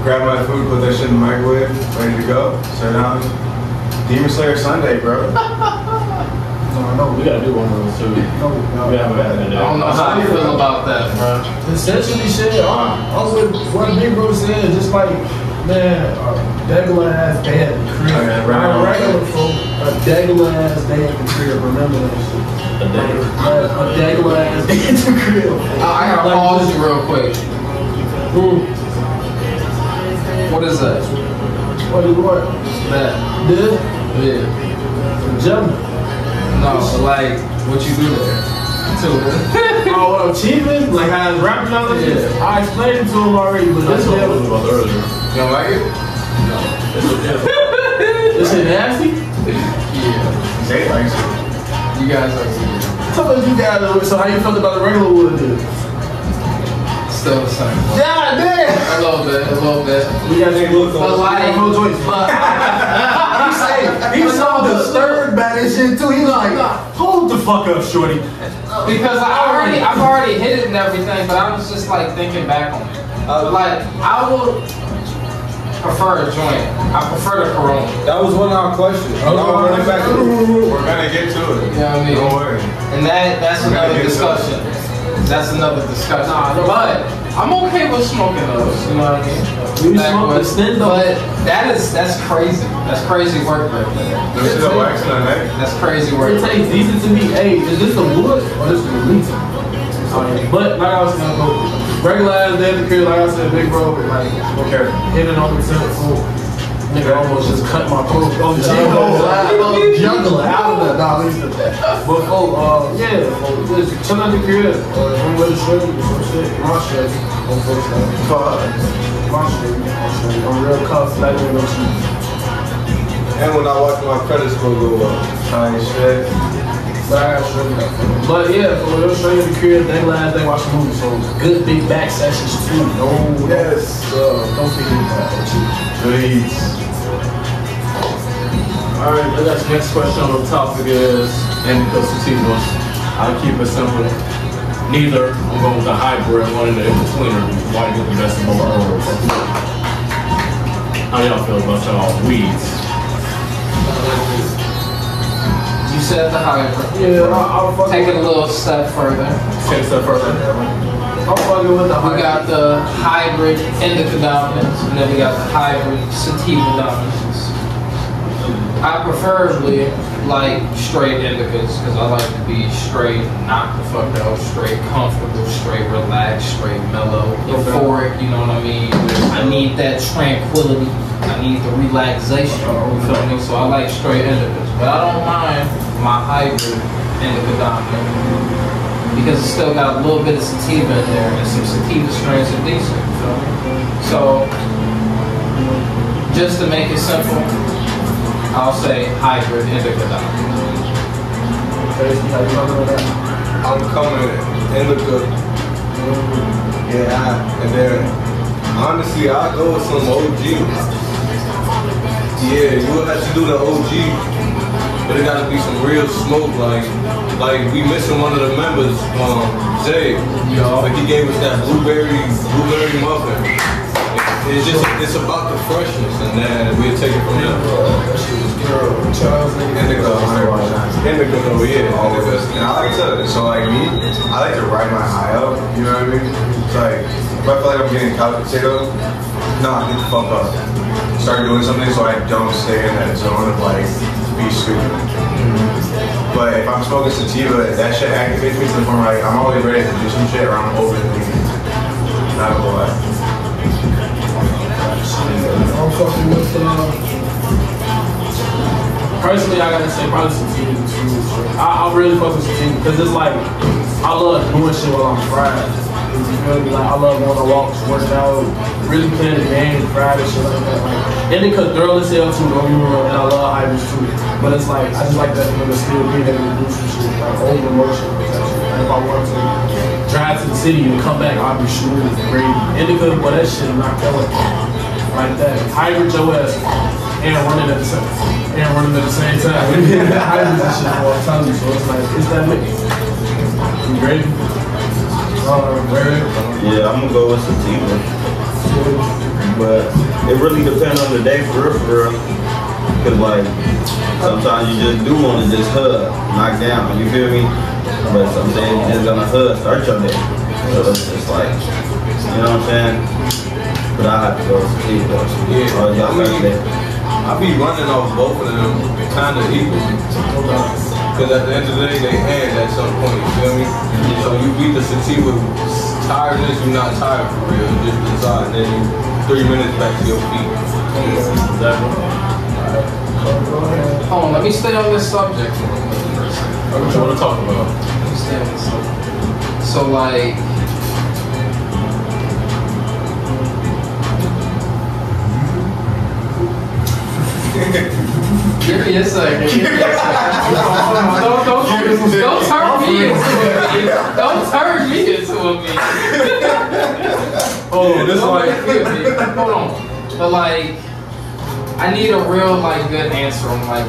Grab my food, put that shit in the microwave, ready to go. Sit down. Demon Slayer Sunday, bro. No, no, We gotta do one of those too. no, no. We haven't had it I don't know how you feel about that, bro. Essentially, shit, I'm, I'm with what Big Bro said, just like, man, a regular ass day at the crib. Okay, Not regular. a regular folk, a regular ass day at the crib, remember that shit. A day. Like, a regular ass day at the crib. I, I gotta Like, pause you real quick. What is that? what is what? That. This? Yeah. Jumping. No, like, what you do there? To it. Oh, what I'm cheating? Like how I was rapping all this shit? Yeah. I explained it to him already, but That's this what I was shit, about earlier. You don't like it? It's a- this shit nasty? Yeah. Jay likes it. You guys are Tell us you guys, so how you felt about the regular wood dude? still the same. God damn! A little bit, a little bit. We got to But like, no choice. but He say he was so disturbed by this shit too. He like, hold the fuck up, shorty. because I already, I've already hit it and everything, but I was just like thinking back on it. Uh, like, I would prefer a joint. I prefer the Corona. That was one of our questions. Oh, No, we're back to. We're gonna get to it. You know what I mean? Don't worry. And that that's We're another get to it. discussion. That's another discussion. Nah, but I'm okay with smoking those. You know what I mean? We Back smoke with- the Stendo. But that is that's crazy. That's crazy work right there. This is a wax in the. Eh? That's crazy work. It tastes decent to me. Hey, is this the wood or is this the leaf? But like I was saying, bro, regular ass day at the crib, like I said, big bro, like Okay. hitting on the center full. Nigga almost just cut my throat. Oh, Oh, Jungle out of the dog. But oh, uh, yeah, oh, just chill at the crib. Uh, I'm with a shirt, some shit, my shirt. On first time. Fuck. My shirt, my shirt. I'm real cuffed, like you know. And when I watch my credit score go up. Trying shit. I got shirt. But yeah, for real, straight at the crib, they last they watch the movie. So good big back sessions too. No, Yes. uh, don't forget that. Please. Alright, I got the next question on the topic is indica sativas. I'll keep it simple. Neither. I'm going with the hybrid, one in the in-betweener. Why get the best of both worlds? How y'all feel about y'all weeds? You said the hybrid. Yeah, I'll fuck Take it a little step further. Take a step further. I'll fuck with the We got the hybrid indica dominance, and then we got the hybrid sativa dominance. I preferably like straight indicas because I like to be straight, knock the fuck out, straight comfortable, straight relaxed, straight mellow, euphoric. You know what I mean? I need that tranquility. I need the relaxation. You feel me? So I like straight indicas, but I don't mind my hybrid indica dominant because it's still got a little bit of sativa in there and some sativa strains are decent. Me? So just to make it simple, I'll say hybrid indica dominant. I'm coming in the good. Yeah, and then honestly, I go with some OG. Yeah, you would have to do the OG, but it gotta be some real smoke. Like, like we missing one of the members, um, Jay. Like he gave us that blueberry, blueberry muffin. It's just, it's about the freshness, and then we'll take it from there. Indigo, indigo, yeah. And I like to, so like me, I like to ride my high up, you know what I mean? It's like, if I feel like I'm getting couch potato, nah, get the fuck up. Start doing something so I don't stay in that zone of like, be stupid. But if I'm smoking sativa, that shit activates me to the point where like, I'm always ready to do some shit or I'm over the Not gonna lie. I'm fucking with uh, Personally, I gotta say probably sativa too. I, I really fuck with sativa because it's like I love doing shit while I'm fried. Like I love going on walks, working out, really playing the game, and shit like that. Like, and it could throw as hell too, don't get me wrong, and I love hybrids too. But it's like I just like that nigga still being able to do some shit, like over motion. And if I want to drive to the city and come back, I'll be shooting great. Indica, but that shit I'm not killing like that. Hybrid your ass and running at the same and running at the same time. Hybrids and shit all the time. So it's like it's that mix. Ready? Yeah, I'm gonna go with sativa. But it really depends on the day for real, for real. Cause like sometimes you just do want to just hug, knock down. You feel me? But some days you just gonna hug, start your day. So it's just like, you know what I'm saying? But I have to go to sleep though. Yeah, got I mean-. I be running off both of them kind of equally. Because at the end of the day, they end at some point, you feel me? So you beat the sativa tiredness, you're not tired for real, you just inside, and then you three minutes back to your feet. Hold on, let me stay on this subject. What you want to talk about? Let me stay on this subject. So like, give me a second. Give me. Don't, don't, don't turn me into a meme. Don't turn me into a meme. Oh, Yeah, this Don't like, make me. Hold on. But like, I need a real like good answer on like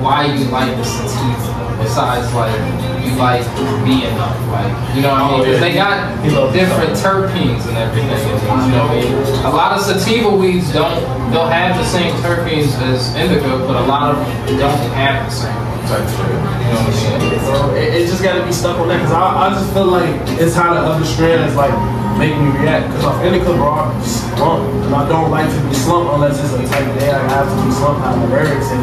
why you like the sativa. Besides like you like being up, like you know what I mean? 'Cause they got different terpenes and everything. You know what I mean? A lot of sativa weeds don't they'll have the same terpenes as indica, but a lot of them don't have the same. Type shit. You know what I'm saying? So it, it just gotta be stuck on that because I, I just feel like it's how the other strands like make me react. Because I'm indica bro, I'm slumped. And I don't like to be slumped unless it's a type of day. I have to be slumped out of lyrics and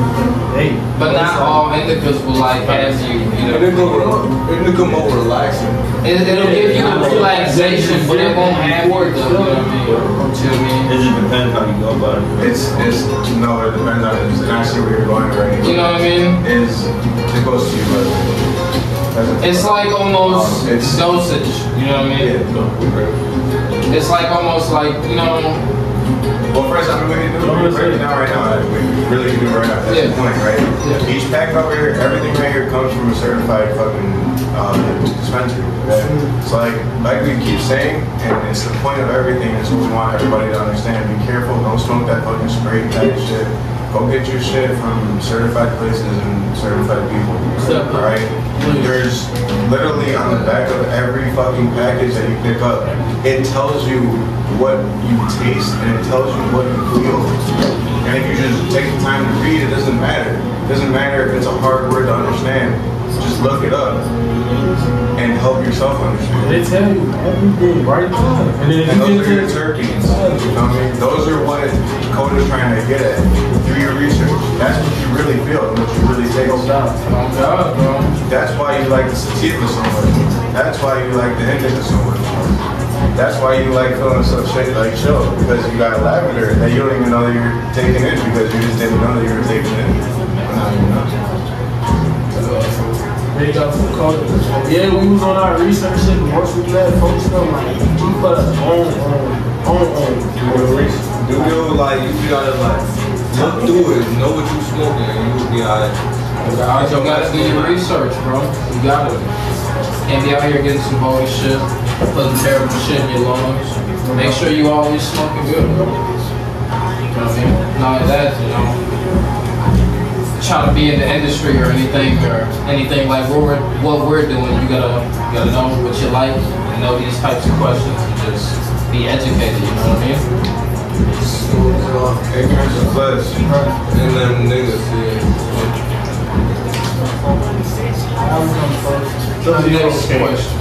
day. But not all indicas will like have you, you and then know. go, and go more relaxing. It, it'll give you the relaxation, but it won't have you, the, you know what I mean? You know what I mean? It just depends how you go about it. It's, it's, no, it depends on, it. and I see where you're going right now. You know what I mean? Is, it goes to you, but. It's like almost Um, it's- dosage, you know what I mean? Yeah. It's like almost like, you know, Well, first, I mean, we can do we can break it down right now. We really can do it right now. That's Yeah. the point, right? Yeah. Each pack over here, everything right here comes from a certified fucking uh, dispensary. Okay? So, like, like we keep saying, and it's the point of everything. Is what we want everybody to understand. Be careful. Don't smoke that fucking spray pack shit. Go get your shit from certified places and certified people. All right? There's literally on the back of every fucking package that you pick up, it tells you what you taste and it tells you what you feel. And if you just take the time to read, it doesn't matter. It doesn't matter if it's a hard word to understand. Just look it up and help yourself understand. They tell you everything right there. And then if And you those are get your terpenes. You know what I mean? Those are what code is trying to get at. Do your research. That's what you really feel and what you really God, bro. That's why you like the sativa so much. That's why you like the indica so much. That's why you like feeling so shit like chill because you got a lavender that you don't even know that you're taking in because you just didn't know that you were taking it. But now you know. Big up for culture. Yeah, we was on our research shit, but once we left, folks know like we put us on, on, on, on. You know, like, you gotta, like, look through it, know what you smoking, and you'll be alright. God, you gotta do your research, bro. You gotta. Can't be out here getting some bogus shit, putting terrible shit in your lungs. Make sure you always smoking good. You know what I mean? Not only that, you know, trying to be in the industry or anything or anything like what we're what we're doing. You gotta you gotta know what you like and know these types of questions and just be educated. You know what I mean? Ignorance is bliss. And them niggas, yeah. Next question.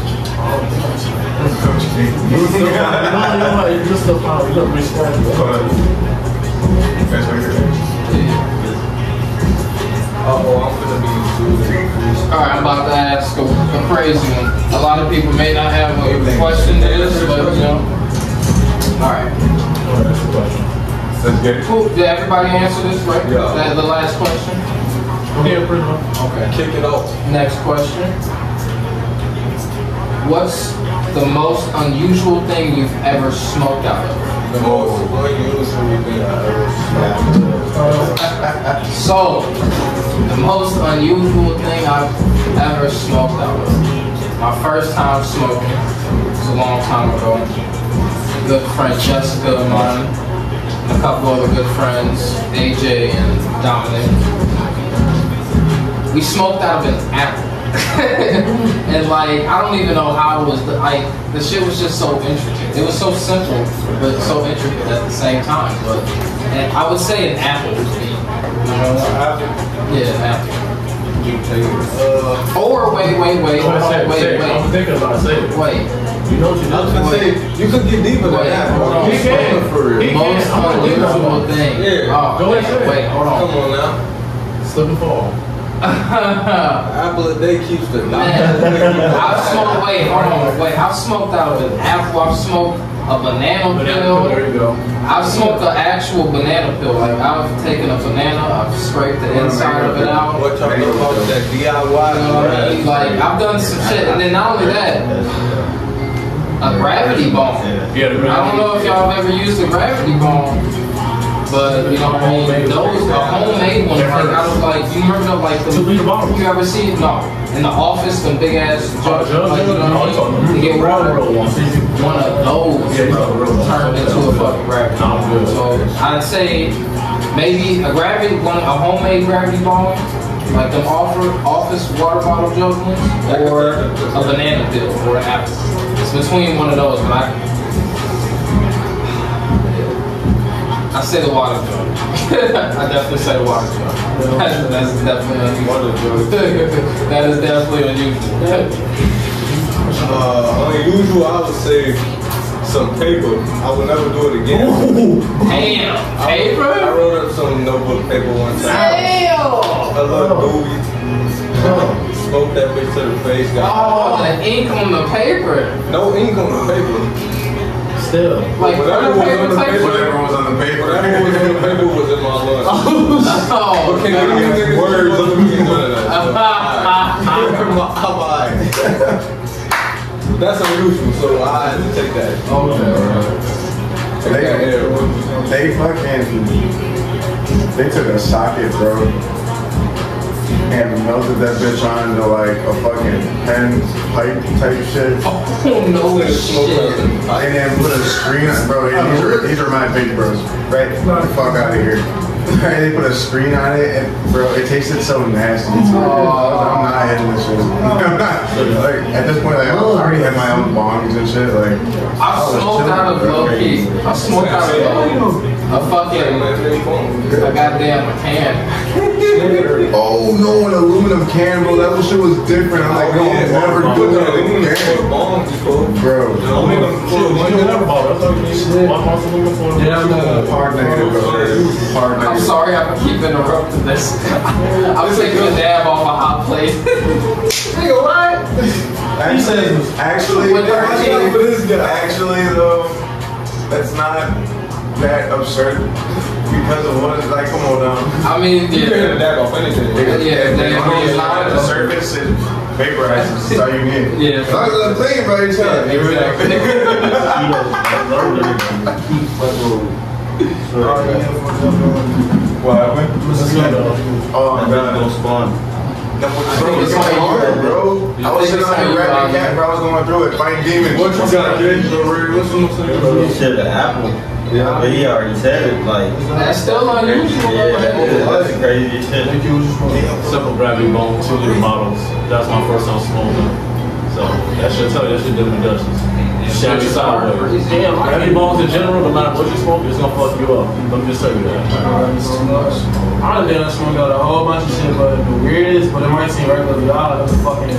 It's just the power. Look, respect. That's what you're Uh-oh, I'm gonna be All right, I'm about to ask a, a crazy one. A lot of people may not have a question to this, but you know. All right. Let's get it. Cool. Did everybody answer this right? Yeah. That the last question. Yeah, pretty much. Okay. kick it off. Next question. What's the most unusual thing you've ever smoked out of? The most unusual thing I ever smoked. So, the most unusual thing I've ever smoked out of. My first time smoking was a long time ago. Good friend Jessica of mine, and a couple other good friends, AJ and Dominic. We smoked out of an apple. and like I don't even know how it was. Like the shit was just so intricate. It was so simple, but so intricate at the same time. But and I would say an apple would be. You know, yeah, an apple. Uh, Or wait, wait, wait, hold Say on, wait, say it. I'm thinking about saying it. wait. You know what you I was gonna say you could get deeper than that. Hold on. You can for real. He Most can. I'm gonna do thing. Yeah. Oh, Go ahead, wait, hold on. Come on. on now. Slip and fall. Apple a day keeps the Man, I've smoked. Wait, hold on. Wait, I've smoked out of an apple. I've smoked a banana But pill. there you go. I've smoked an actual banana pill. Like I've taken a banana, I've scraped the inside of it out. What y'all know about that DIY? You know what I mean? Like I've done some shit, and then not only that, a gravity bomb. Yeah, the I don't know if y'all have ever used a gravity bomb, but you know what I mean. Those a homemade one. Like I was like, you remember like the you ever see no in the office them big ass jugs, jugs, like you know what I mean? To get real, water. real ones. One of those Yeah, ones. turned into a fucking gravity Nah, I'm bomb. good. So I'd say maybe a gravity one a homemade gravity bomb. Like them offer office water bottle jug ones, or a banana peel, or an apple. It's between one of those, but I I say the water jug. I definitely say the water jug. That's, that's definitely unusual. that is definitely unusual. Uh, unusual, I would say some paper. I would never do it again. Damn, I, I wrote up some notebook paper one time. Damn. A little movie. Smoked that bitch to the face. Oh, the ink on the paper. no ink on the paper. Still. Like Whatever printer was paper on the paper. Whatever was on the paper. Whatever was on the paper was in my lunch. Oh, Okay, no. you niggas words on me none of that. Uh, My eye. That's unusual, so I had to take that. Take that They fucking, they took a socket, bro, and melted that bitch onto like a fucking pen pipe type shit. oh no Smoke shit. something. And then put a screen on, bro. These are, these are my big bros. Right? Get the fuck out of here. Right, they put a screen on it, and bro, it tasted so nasty. Too. I'm not hitting this shit. like at this point, like I already had my own bongs and shit. Like I was smoked out of bro. low key. I smoked out of a fucking a goddamn can. Oh no, an aluminum can, bro. That shit was different. I'm like, no, yeah, never Put do that that aluminum again. bombs before. Bro, Aluminum Shit, one you never bought. That's all you need. One monster moving for Yeah, I'm uh, not. hard negative, bro. Hard I'm sorry I keep interrupting this. I'm taking a dab off a hot plate. Nigga, what? Actually, actually, With the actually, for this guy. actually, though, that's not that absurd because of what, like, come on now. I mean, You can hit a off anything. Yeah, If they- it goes yeah, on the surface, it vaporizes. That's all you need. Yeah. As long as it's clean, bro, you tell Yeah, exactly. What happened? Oh my god. spawn. Bro, it's so hard, bro. I was sitting on the rabbit um, cat, bro. I was going through it, fighting demons. What you got, Jay? What's the You said the apple. Yeah, but he already said it. Like, That's still unusual. yeah, that is, that's crazy shit. Simple gravity bone, two liter bottles. That's my first time smoking. So that should tell you that shit do me dusties. Shabby sideways. Yeah, gravity bones in general, no matter what you smoke, it's gonna fuck you up. Let me just tell you that. I done been smoke out a whole bunch of shit, but the weirdest, but it might seem regular to y'all, that's a fucking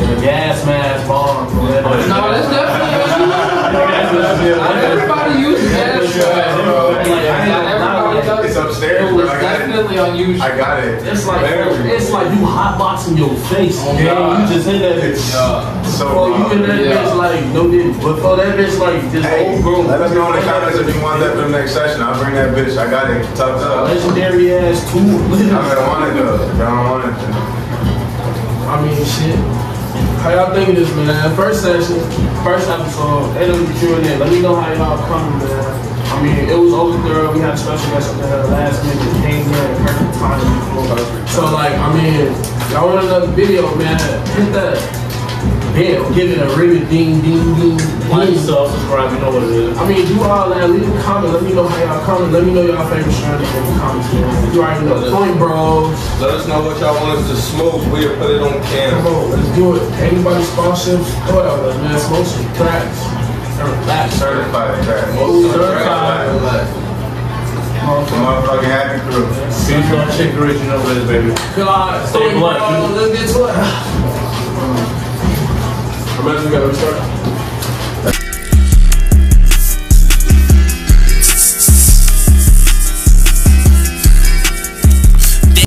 the gas mask bomb. Oh, no, that's definitely unusual. Not everybody uses gas mask, bro. Not everybody does. It's upstairs, It was bro. I it. definitely unusual. I got it. It's like it's like you hotboxing your face, Oh, and God. you just hit that bitch. So, Oh, you in that uh, Yeah. bitch like no didn't, but for oh, that bitch like this Hey, old bro. let us know in the comments if you want that for the next session. I'll bring that bitch. I got it. Tucked up. Legendary ass tool. I mean, I want it though. I don't want it. I mean, shit. How y'all think of this, man? First session, first episode, the Q&A. Let me know how y'all coming, man. I mean, it was over there. We had a special guest up there last minute. Came in at perfect time. So, like, I mean, y'all want another video, man? Hit that. Bell. Give it a ribbon, ding, ding, ding. Like, ding. sub, subscribe, you know what it is. I mean, do all that. Leave a comment. Let me know how y'all comment. Let me know y'all favorite strategy in the comments. man. You already know. Point bros. Let us know what y'all want us to smoke. We'll put it on Come camera. on, let's do it. Anybody sponsorships? Throw it out there, man. Smoke some tracks. Relax. Certified trash. Certified. Motherfucking happy crew. Peace, love, chick, rich, you know what it is, baby. God, Stay blessed. Let's get to it. Imagine we gotta restart.